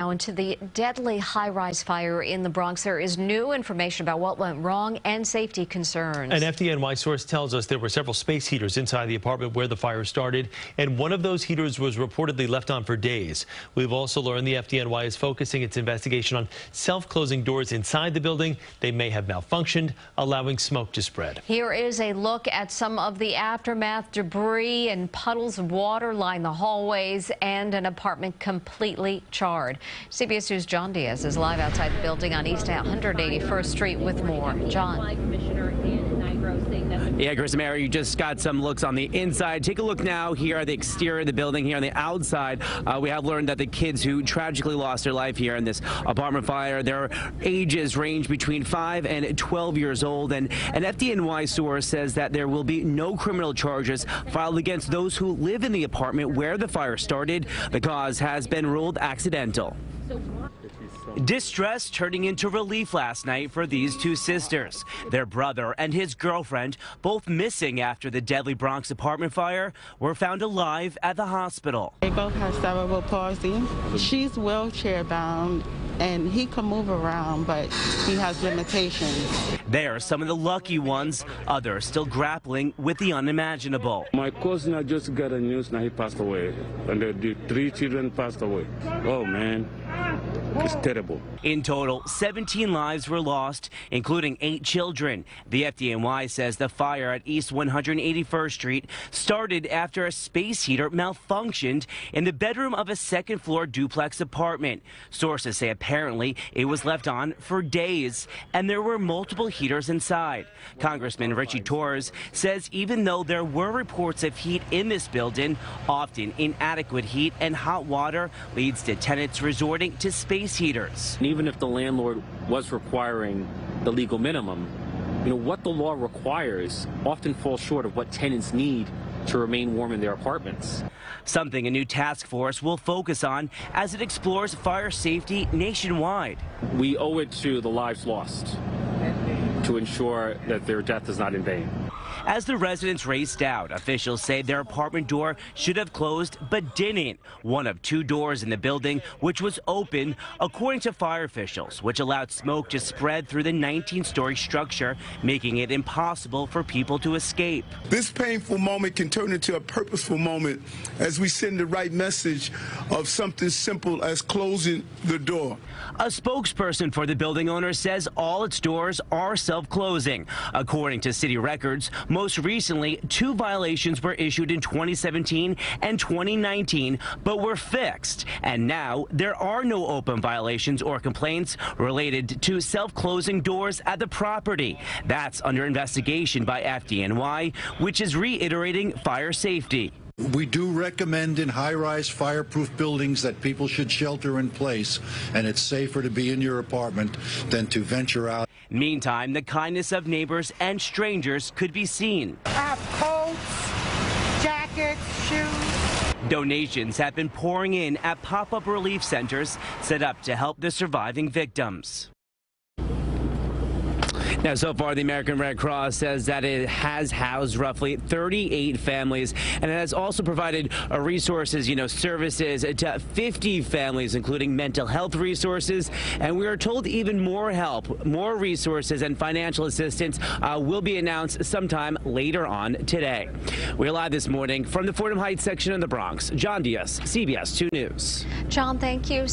Now into the deadly high-rise fire in the Bronx. There is new information about what went wrong and safety concerns. An FDNY source tells us there were several space heaters inside the apartment where the fire started, and one of those heaters was reportedly left on for days. We've also learned the FDNY is focusing its investigation on self-closing doors inside the building. They may have malfunctioned, allowing smoke to spread. Here is a look at some of the aftermath. Debris and puddles of water line the hallways and an apartment completely charred. CBS News' John Dias is live outside the building on East 181st Street with more. John. Yeah, Chris and Mary, you just got some looks on the inside. Take a look now here at the exterior of the building. Here on the outside, uh, we have learned that the kids who tragically lost their life here in this apartment fire, their ages range between 5 and 12 years old. And an FDNY source says that there will be no criminal charges filed against those who live in the apartment where the fire started. The cause has been ruled accidental. Distress turning into relief last night for these two sisters. Their brother and his girlfriend, both missing after the deadly Bronx apartment fire, were found alive at the hospital. They both have cerebral palsy. She's wheelchair bound and he can move around, but he has limitations. They are some of the lucky ones, others still grappling with the unimaginable. My cousin just got a news now he passed away, and the three children passed away. Oh, man. It's terrible. In total, 17 lives were lost, including eight children. The FDNY says the fire at East 181st Street started after a space heater malfunctioned in the bedroom of a second floor duplex apartment. Sources say apparently it was left on for days, and there were multiple heaters inside. Congressman Richie Torres says even though there were reports of heat in this building, often inadequate heat and hot water leads to tenants resorting to space heaters. And even if the landlord was requiring the legal minimum, you know, what the law requires often falls short of what tenants need to remain warm in their apartments. Something a new task force will focus on as it explores fire safety nationwide. We owe it to the lives lost to ensure that their death is not in vain. As the residents raced out, officials say their apartment door should have closed but didn't. One of two doors in the building, which was open, according to fire officials, which allowed smoke to spread through the 19 story structure, making it impossible for people to escape. This painful moment can turn into a purposeful moment as we send the right message of something simple as closing the door. A spokesperson for the building owner says all its doors are self closing. According to city records, most recently, two violations were issued in 2017 and 2019, but were fixed. And now there are no open violations or complaints related to self-closing doors at the property. That's under investigation by FDNY, which is reiterating fire safety. We do recommend in high-rise fireproof buildings that people should shelter in place, and it's safer to be in your apartment than to venture out. Meantime, the kindness of neighbors and strangers could be seen. I have coats, jackets, shoes. Donations have been pouring in at pop-up relief centers set up to help the surviving victims. Now, so far, the American Red Cross says that it has housed roughly 38 families, and it has also provided uh, resources, you know, services to 50 families, including mental health resources. And we are told even more help, more resources, and financial assistance uh, will be announced sometime later on today. We're live this morning from the Fordham Heights section of the Bronx. John Dias, CBS 2 News. John, thank you.